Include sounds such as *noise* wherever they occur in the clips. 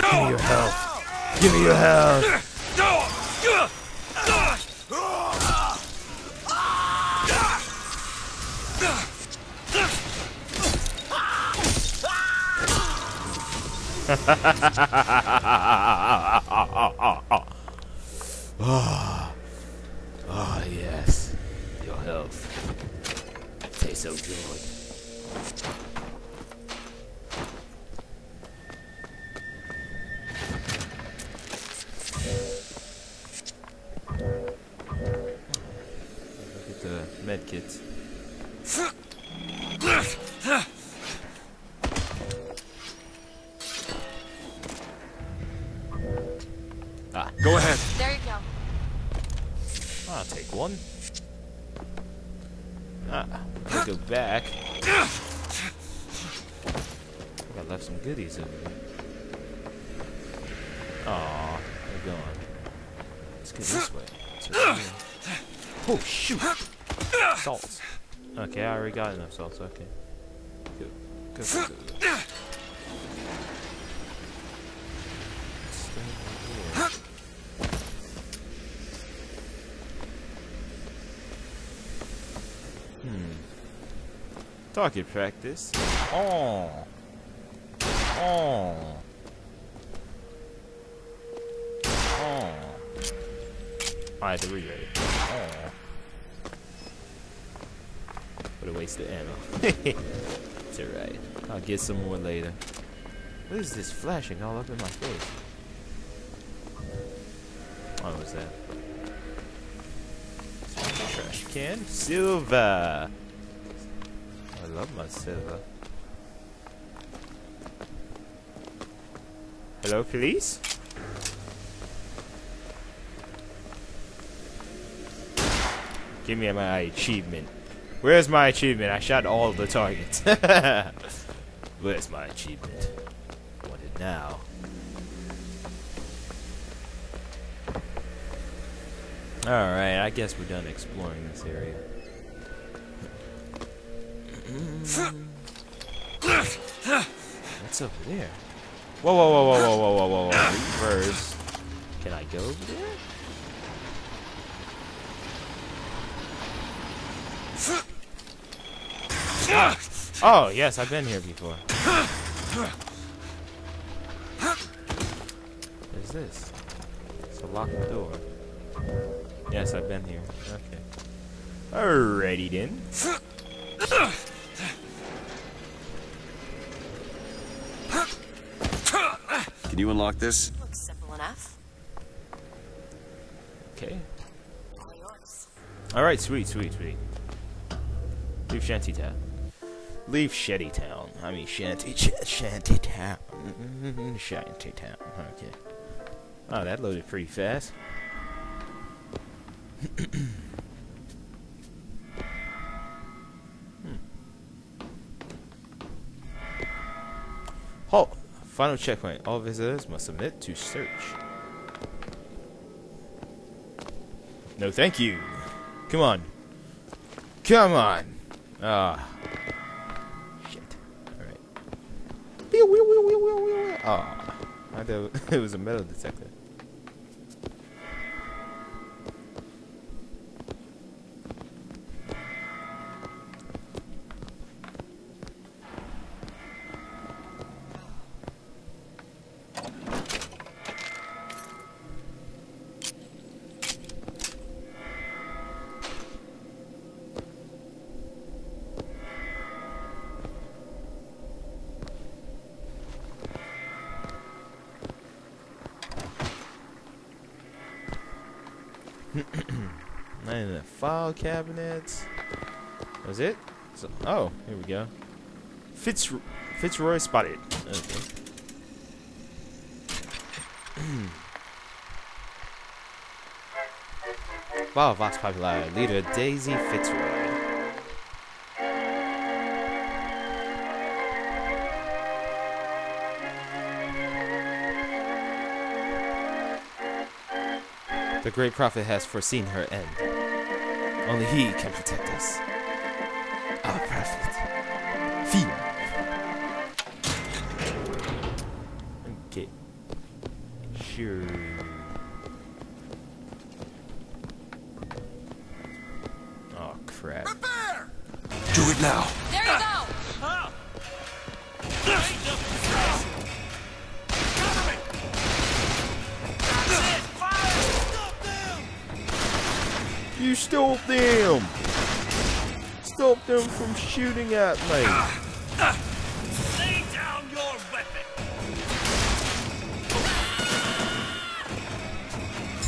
Give me your health. Give me your health. *laughs* Ah, oh, yes. Your health. Tastes so good. Med kits. Ah, Go ahead. There you go. I'll take one. Ah, I'll go back. I left some goodies over here. Aw, they're gone. Let's get this way. It's over here. Oh, shoot! Salts. Okay, I already got enough salts. okay. Good. Good. Good. Good. Hmm. Target practice. Oh. Oh. Oh. Alright, the re-rate. Oh. What a waste of ammo. *laughs* it's alright. I'll get some more later. What is this flashing all up in my face? What was that? Trash can. Silver. I love my silver. Hello, police? Give me my achievement. Where's my achievement? I shot all the targets. Where's my achievement? Want it now. Alright, I guess we're done exploring this area. What's over there? Whoa, whoa, whoa, whoa, whoa, whoa, whoa, whoa, whoa. Reverse. Can I go over there? Oh, yes, I've been here before. What is this? It's a locked door. Yes, I've been here. Okay. Alrighty then. Can you unlock this? Looks simple enough. Okay. All yours. Alright, sweet, sweet, sweet. Leave Shantytown. Leave Shantytown. I mean Shanty Shanty Town. Shanty Town. Okay. Oh, that loaded pretty fast. Hmm. Halt! Final checkpoint. All visitors must submit to search. No, thank you. Come on. Come on. Ah. Ah. I thought it was a metal detector. And the file cabinets. Was it? So, oh, here we go. Fitz Fitzroy spotted. Okay. *clears throat* wow, Vox Populi leader Daisy Fitzroy. The great prophet has foreseen her end. Only he can protect us. Our prophet. Fee. Okay. Sure. Oh, crap. Prepare! Do it now! You stop them! Stop them from shooting at me! Lay down your weapon.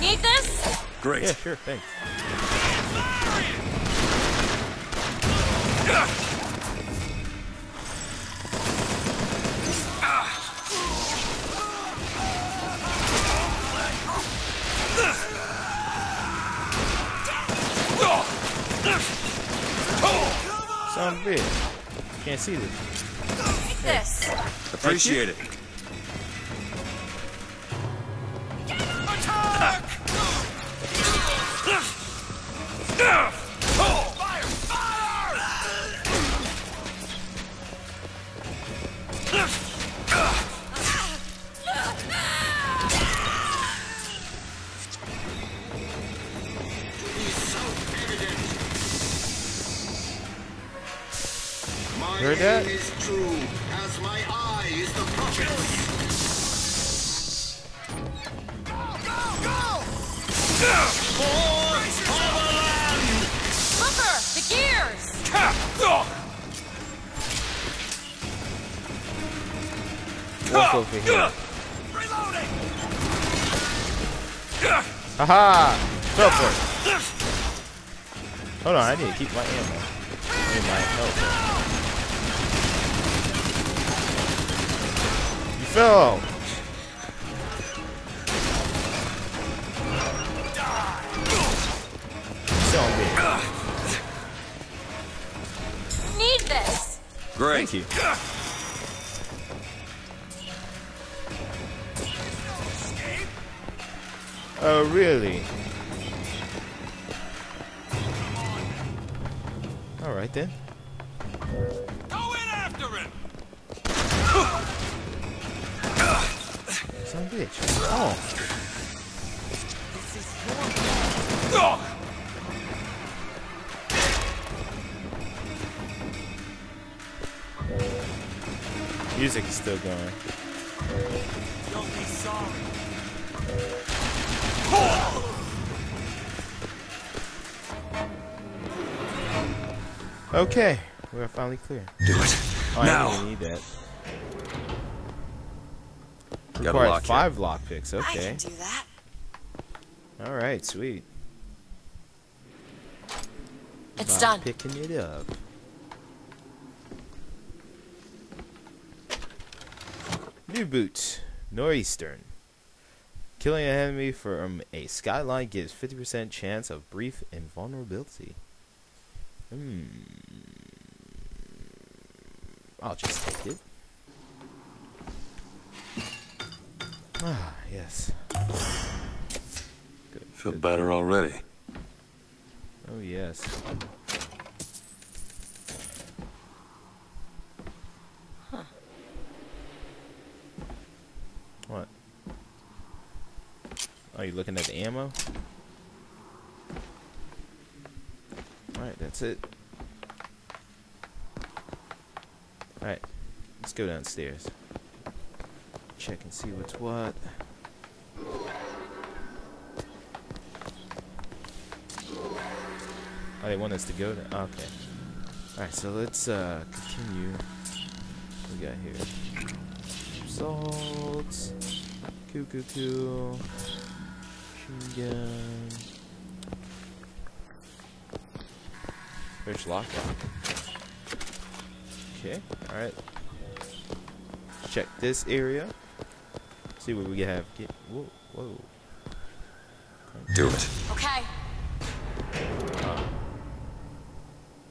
Need this? Great. Yeah, sure, thanks. Can't see this. Take this. Appreciate it. Prophet. Booker, the gears. Wolf over here. Go for. Hold on, I need to keep my ammo. I need my health. Fell! Son of a bitch. Need this. Great. Thank you. Oh, really? Alright then. Son of a bitch. Oh. Music is still going. You'll be sorry. Okay, we're finally clear. Do it. Oh, I now. didn't need that. Got Required lock here. five lockpicks. I Okay. can do that. All right, sweet. It's About done. Picking it up. New boots, northeastern. Killing an enemy from a skyline gives 50% chance of brief invulnerability. Hmm. I'll just take it. Ah, yes. Good, Feel good, better already. Oh yes. Huh. What? Oh, you looking at the ammo? Alright, that's it. Alright, let's go downstairs. Check and see what's what. Oh, they want us to go to. Okay. Alright, so let's uh, continue. What we got here? Results. Coo coo. Machine gun. There's lockdown. Okay, alright. Check this area. See what we have. Get. Whoa, whoa. Do it. Okay.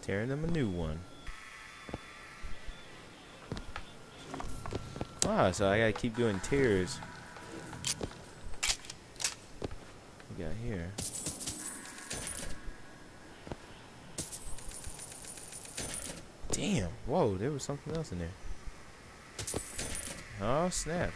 Tearing them a new one. Ah, so I gotta keep doing tears. We got here. Damn! Whoa, there was something else in there. Oh snap!